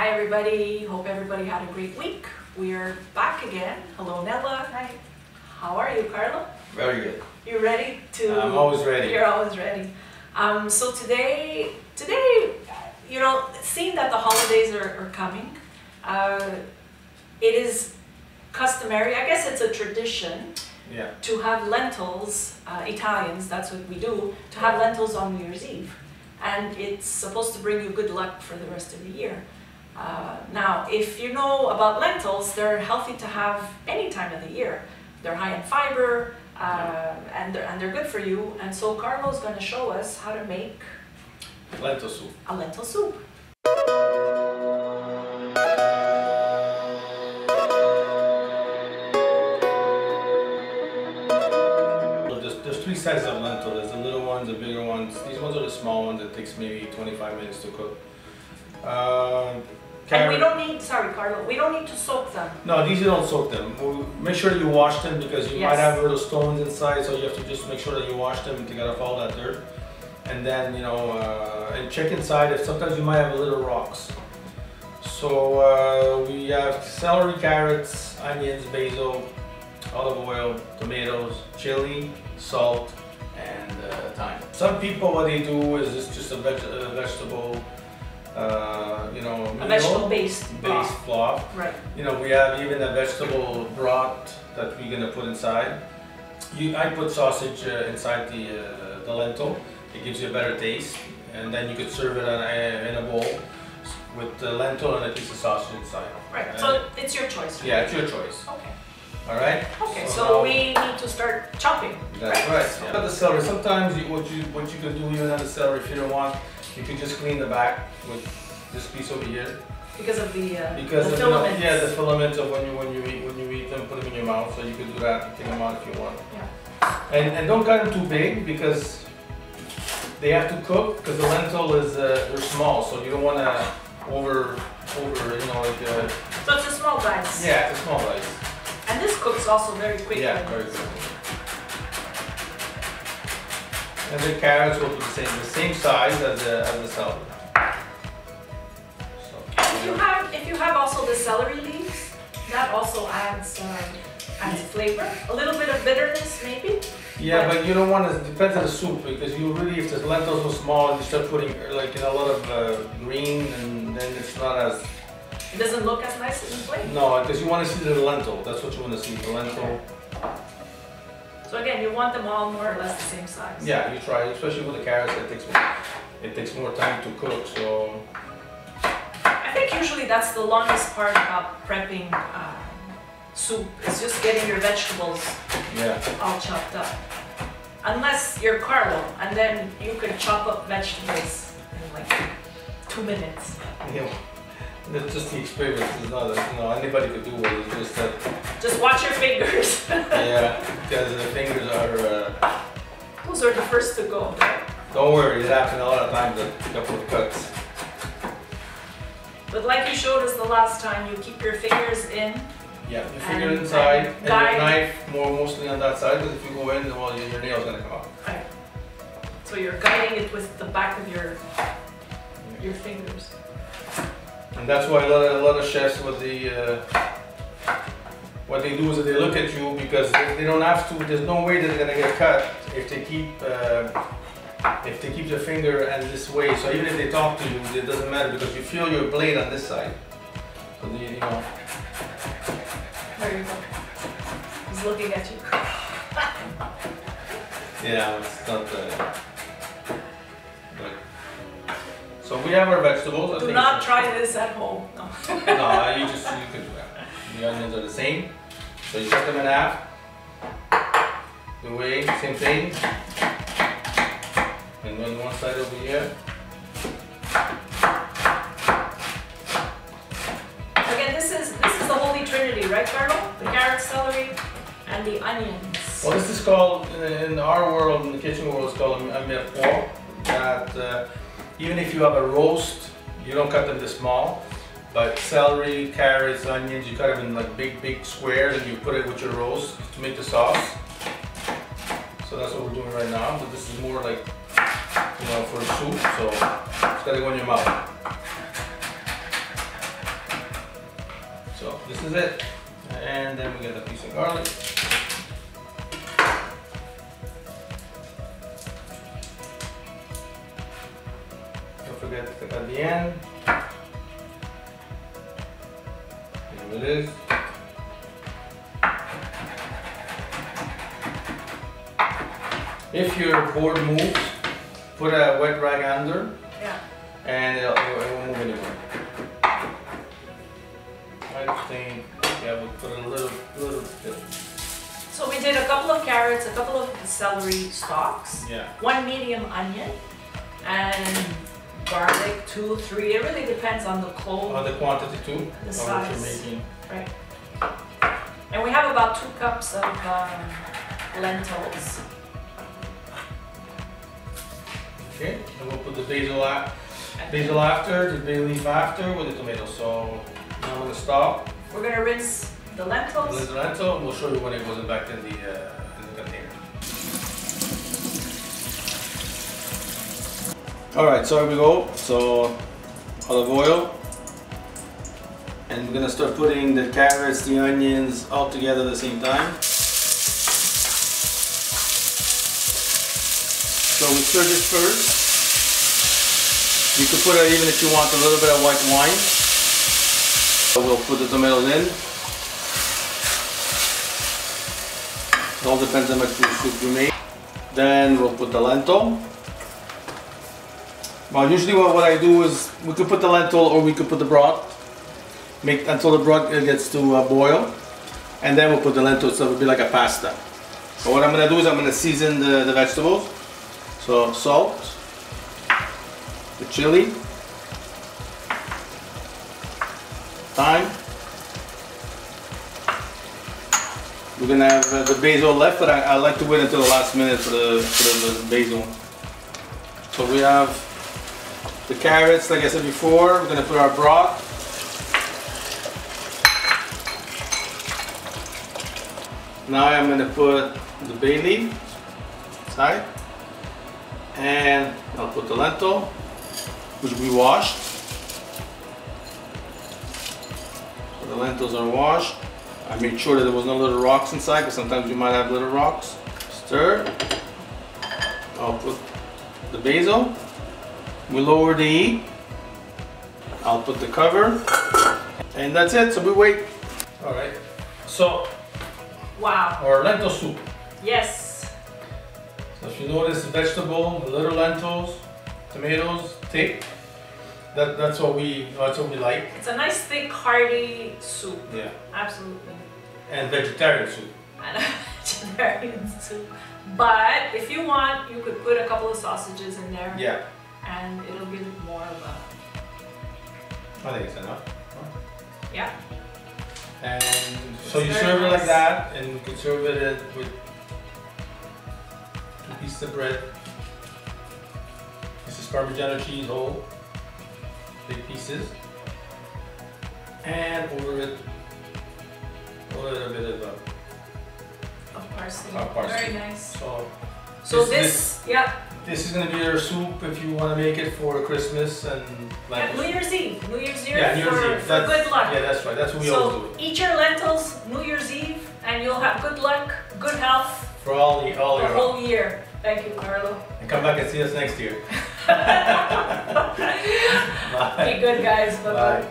Hi everybody, hope everybody had a great week. We're back again. Hello Nella. Hi. How are you, Carlo? Very good. You ready to? I'm always ready. You're always ready. Um, so today, today, you know, seeing that the holidays are, are coming, uh, it is customary, I guess it's a tradition, Yeah. to have lentils, uh, Italians, that's what we do, to have lentils on New Year's Eve. And it's supposed to bring you good luck for the rest of the year. Uh, now, if you know about lentils, they're healthy to have any time of the year. They're high in fiber, uh, and, they're, and they're good for you. And so Carlo's is going to show us how to make Lentil soup. a lentil soup. There's, there's three sizes of lentil. There's the little ones, the bigger ones. These ones are the small ones. It takes maybe 25 minutes to cook. Um, And we don't need, sorry Carlo, we don't need to soak them. No, these you don't soak them. Well, Make sure you wash them because you might have little stones inside, so you have to just make sure that you wash them to get off all that dirt. And then, you know, uh, and check inside if sometimes you might have little rocks. So uh, we have celery, carrots, onions, basil, olive oil, tomatoes, chili, salt, and uh, thyme. Some people, what they do is it's just a, veg- a vegetable, uh, you know, A vegetable based based broth. flour. Right. You know, we have even a vegetable broth that we're gonna put inside. You, I put sausage uh, inside the, uh, the lentil. It gives you a better taste. And then you could serve it on a, in a bowl with the lentil and a piece of sausage inside. Right. Uh, So it's your choice. Yeah, it's your choice. Okay. All right? Okay, So so we need to start chopping. That's right? right. So- About the celery, sometimes you, what you what you can do even on the celery if you don't want, you can just clean the back with this piece over here. Because of the, uh, Because the of, know, yeah, the filaments of when you when you eat when you eat them, put them in your mouth. So you can do that. Take them out if you want. Yeah. And and don't cut them too big because they have to cook because the lentil is uh, they're small, so you don't want to over over you know like uh, So it's a small dice. yeah, it's a small dice. And this cooks also very quickly. Yeah, very good. And the carrots will be the same the same size as the as the celery. So, If you have, if you have also the celery leaves, that also adds, um, adds flavor. A little bit of bitterness maybe. Yeah, but you don't want to, depends on the soup, because you really, if the lentils are small, you start putting like, know, a lot of uh, green, and then it's not as, It doesn't look as nice in the plate. no, because you want to see the lentil, that's what you want to see, the lentil. So again, you want them all more or less the same size. Yeah, you try, especially with the carrots, it takes, more- it takes more time to cook, so, I think usually that's the longest part about prepping um, soup, is just getting your vegetables yeah. all chopped up. Unless you're Carlo, and then you can chop up vegetables in like two minutes. You That's just the experience, it's not, that, you know, anybody could do it, it's just that, Just watch your fingers. yeah, because the fingers are, uh, Those are the first to go. don't worry, it happens a lot of times, a couple of cuts. But like you showed us the last time, you keep your fingers in. Yeah, you finger inside, and and your knife more mostly on that side, because if you go in, well, your, your nail's gonna come out. Right. So you're guiding it with the back of your your fingers. And that's why a lot of, a lot of chefs, what they, uh, what they do is that they look at you because they, they don't have to, there's no way that they're gonna get cut if they keep, uh, if they keep their finger and this way. So even if they talk to you, it doesn't matter because you feel your blade on this side. So the, you know, There you go. He's looking at you. yeah, it's not, uh. So we have our vegetables. I Do not try this at home. No. No, you just, you can do that. The onions are the same. So you cut them in half. The way, same thing. And then one side over here. Again, this is this is the holy trinity, right, Carlo? The carrot, celery, and the onions. Well, this is called, in our world, in the kitchen world, it's called a mirepoix. That uh, even if you have a roast, you don't cut them this small. But celery, carrots, onions, you cut them in like big, big squares and you put it with your roast to make the sauce. So that's what we're doing right now. But this is more like, you know, for soup. So it's gotta go in your mouth. So this is it. And then we get a piece of garlic. To cut at the end. Here it is. If your board moves, put a wet rag under Yeah. and it'll, it won't move anymore. I think, yeah, we put a little, little bit, So we did a couple of carrots, a couple of celery stalks, yeah. one medium onion, and garlic, two, three. It really depends on the On clove, the quantity too, The size. you're making. right? And we have about two cups of um, lentils. Okay, and we'll put the basil a basil after, the bay leaf after with the tomato. So now I'm gonna stop, We're gonna rinse the lentils. the lentil, and we'll show you when it goes back in the, uh, All right, so here we go. So olive oil. And we're gonna start putting the carrots, the onions all together at the same time. So we stir this first. You could put it even if you want a little bit of white wine. So we'll put the tomatoes in. It all depends on how much soup you make. Then we'll put the lentil. Well, usually what, what I do is we could put the lentil or we could put the broth. Make until the broth gets to uh, boil, and then we'll put the lentil so it'll be like a pasta. But what I'm gonna do is I'm gonna season the, the vegetables. So salt, the chili, thyme. We're gonna have uh, the basil left, but I, I like to wait until the last minute for the, for the, the basil. So we have the carrots, like I said before. We're gonna put our broth. Now I'm gonna put the bay leaf side, and I'll put the lentil, which we washed. So the lentils are washed. I made sure that there was no little rocks inside, because sometimes you might have little rocks. Stir. I'll put the basil. We lower the heat. I'll put the cover. And that's it, so we wait. All right, so Wow. our lentil soup. Yes. So if you notice the vegetable, little lentils, tomatoes, thick, that, that's what we, that's what we like. It's a nice thick hearty soup. Yeah. Absolutely. And vegetarian soup. And a vegetarian soup. But if you want, you could put a couple of sausages in there. Yeah, And it'll give it more of a I think it's enough. yeah. And so It's you serve it like that, and you can serve it with two pieces of bread. This is Parmigiano cheese whole, big pieces. And over it, a little bit of, uh, Of parsley. Of parsley. Very nice. so So This- this, yeah, This is gonna be your soup if you wanna make it for Christmas and yeah. New Year's Eve. New Year's Eve Yeah, New Year's for, Eve. for good luck. Yeah, that's right. That's what we always so do. eat your lentils New Year's Eve and you'll have good luck, good health For all the all the year. whole year. Thank you, Carlo. And come back and see us next year. Be good guys. Bye bye. Bye.